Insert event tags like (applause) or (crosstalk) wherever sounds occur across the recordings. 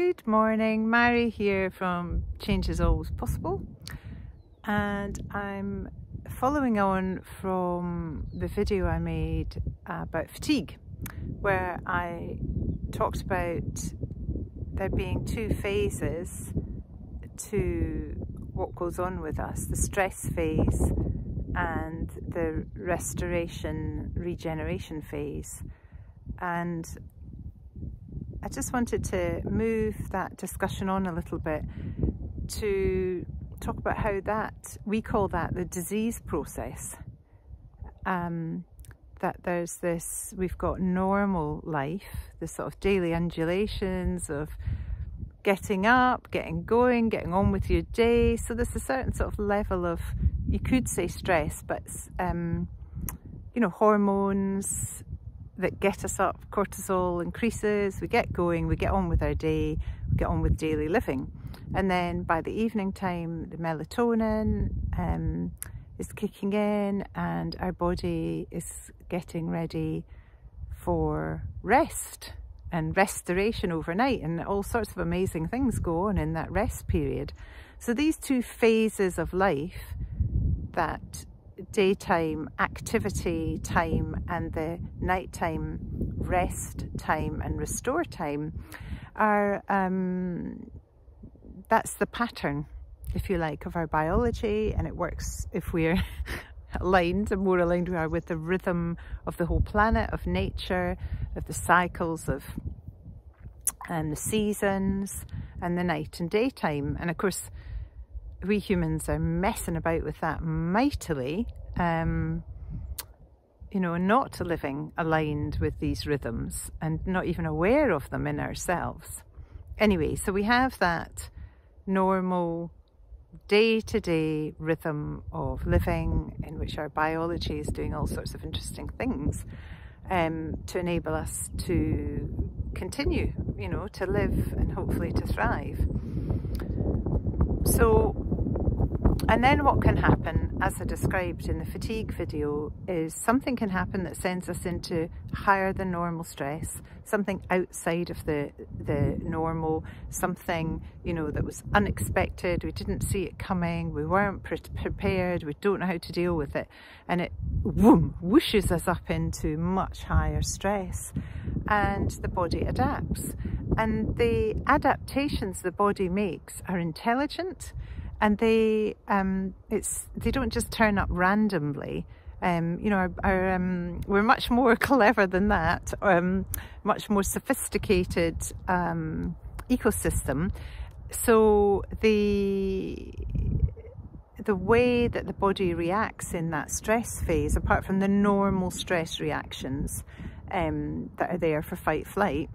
Good morning, Mairi here from Change is Always Possible. And I'm following on from the video I made about fatigue where I talked about there being two phases to what goes on with us, the stress phase and the restoration regeneration phase. And I just wanted to move that discussion on a little bit to talk about how that, we call that the disease process. Um, that there's this, we've got normal life, the sort of daily undulations of getting up, getting going, getting on with your day. So there's a certain sort of level of, you could say stress, but, um, you know, hormones, that get us up, cortisol increases, we get going, we get on with our day, we get on with daily living. And then by the evening time, the melatonin um, is kicking in and our body is getting ready for rest and restoration overnight and all sorts of amazing things go on in that rest period. So these two phases of life that daytime activity time and the nighttime rest time and restore time are um, that's the pattern if you like of our biology. And it works if we're (laughs) aligned and more aligned we are with the rhythm of the whole planet of nature of the cycles of um, the seasons and the night and daytime. And of course we humans are messing about with that mightily, um, you know, not living aligned with these rhythms and not even aware of them in ourselves. Anyway, so we have that normal day-to-day rhythm of living in which our biology is doing all sorts of interesting things um, to enable us to continue, you know, to live and hopefully to thrive. So and then what can happen, as I described in the fatigue video, is something can happen that sends us into higher than normal stress, something outside of the, the normal, something, you know, that was unexpected, we didn't see it coming, we weren't pre prepared, we don't know how to deal with it, and it, whoom, whooshes us up into much higher stress, and the body adapts. And the adaptations the body makes are intelligent, and they um, it's they don't just turn up randomly. Um, you know, our, our, um, we're much more (laughs) clever than that, um, much more sophisticated um, ecosystem. So the the way that the body reacts in that stress phase, apart from the normal stress reactions um, that are there for fight flight,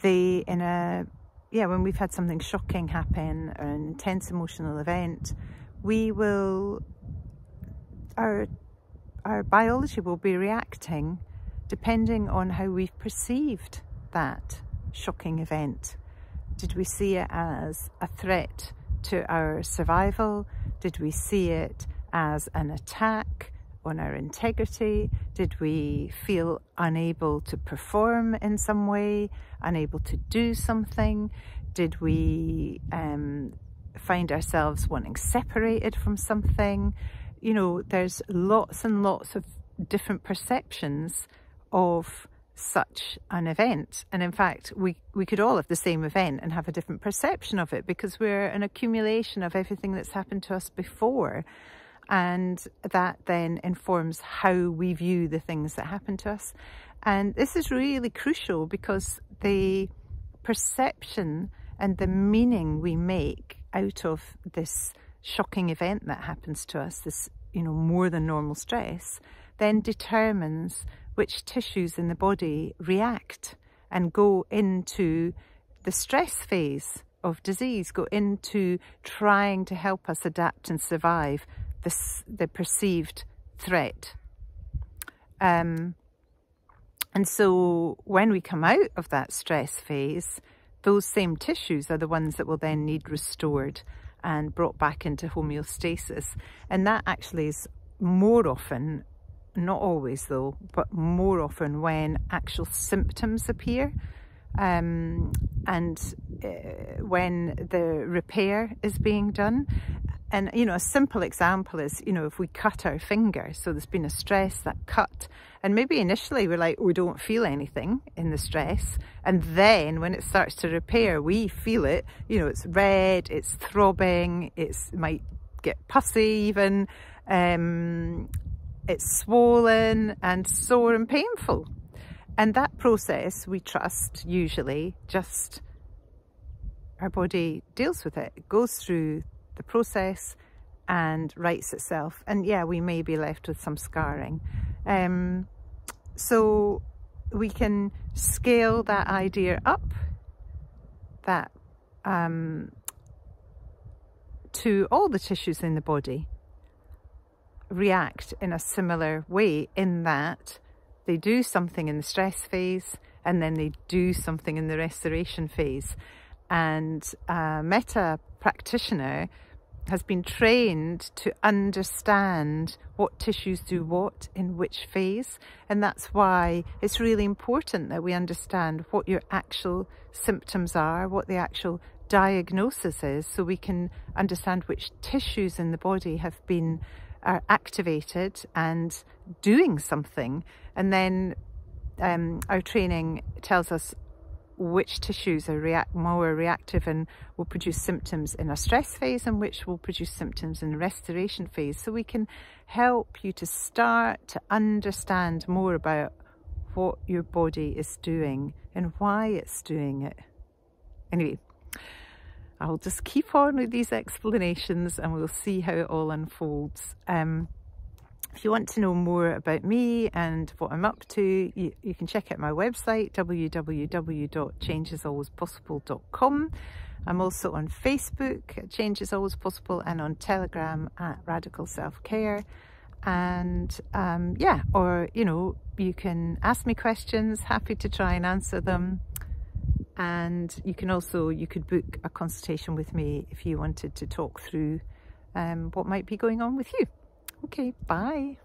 they in a yeah, when we've had something shocking happen, or an intense emotional event, we will, our, our biology will be reacting depending on how we've perceived that shocking event. Did we see it as a threat to our survival? Did we see it as an attack on our integrity? Did we feel unable to perform in some way, unable to do something? Did we um, find ourselves wanting separated from something? You know, there's lots and lots of different perceptions of such an event. And in fact, we, we could all have the same event and have a different perception of it because we're an accumulation of everything that's happened to us before and that then informs how we view the things that happen to us. And this is really crucial because the perception and the meaning we make out of this shocking event that happens to us, this you know more than normal stress, then determines which tissues in the body react and go into the stress phase of disease, go into trying to help us adapt and survive the, the perceived threat. Um, and so when we come out of that stress phase, those same tissues are the ones that will then need restored and brought back into homeostasis. And that actually is more often, not always though, but more often when actual symptoms appear. Um, and uh, when the repair is being done. And, you know, a simple example is, you know, if we cut our finger, so there's been a stress that cut, and maybe initially we're like, we don't feel anything in the stress. And then when it starts to repair, we feel it, you know, it's red, it's throbbing, it's, it might get pussy even, um, it's swollen and sore and painful. And that process, we trust, usually, just our body deals with it. It goes through the process and rights itself. And yeah, we may be left with some scarring. Um, so we can scale that idea up, that um, to all the tissues in the body react in a similar way in that they do something in the stress phase and then they do something in the restoration phase. And a META practitioner has been trained to understand what tissues do what in which phase. And that's why it's really important that we understand what your actual symptoms are, what the actual diagnosis is, so we can understand which tissues in the body have been are activated and doing something. And then um, our training tells us which tissues are react more reactive and will produce symptoms in a stress phase and which will produce symptoms in the restoration phase. So we can help you to start to understand more about what your body is doing and why it's doing it. Anyway, I'll just keep on with these explanations and we'll see how it all unfolds. Um, if you want to know more about me and what I'm up to, you, you can check out my website, www.changeisalwayspossible.com. I'm also on Facebook at Change is Always Possible and on Telegram at Radical Self Care. And um, yeah, or you know, you can ask me questions, happy to try and answer them. And you can also, you could book a consultation with me if you wanted to talk through um, what might be going on with you. Okay, bye.